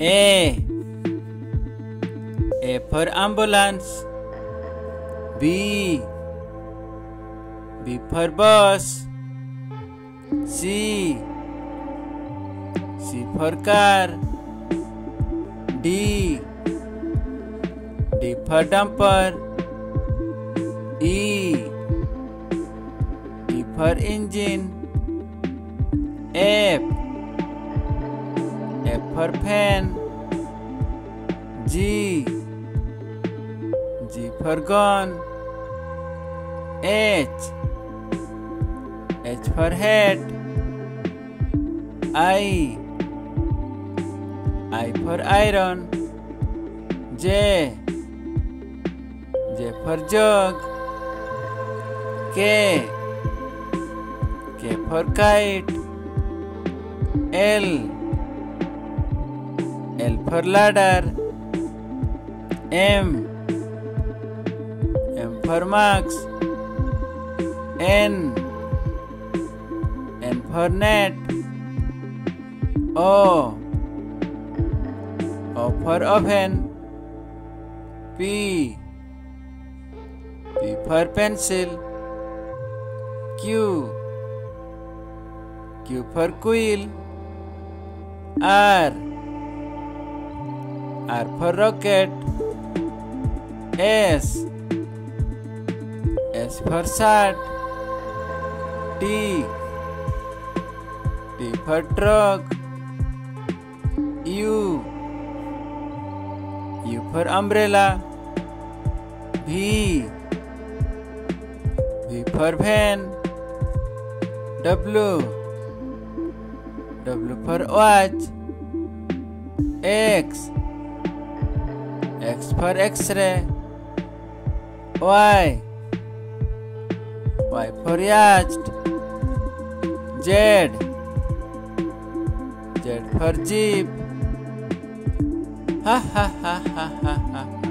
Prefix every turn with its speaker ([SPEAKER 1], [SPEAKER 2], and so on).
[SPEAKER 1] A. A for ambulance. B. B for bus. C. C for car. D. D for dumper. E. E for engine. F. For fan G G for gun H H for head I I for iron J J for jug K K for kite L L for ladder. M. M for max. N. N for net. O. O for oven. P. P for pencil. Q. Q for quill. R. R for rocket. S. S for shirt. T. T for truck. U. U for umbrella. V. V for van. W. W for watch. X. X for X-ray. Y. Y for yacht. Z. Z for jeep. Ha ha ha ha ha ha.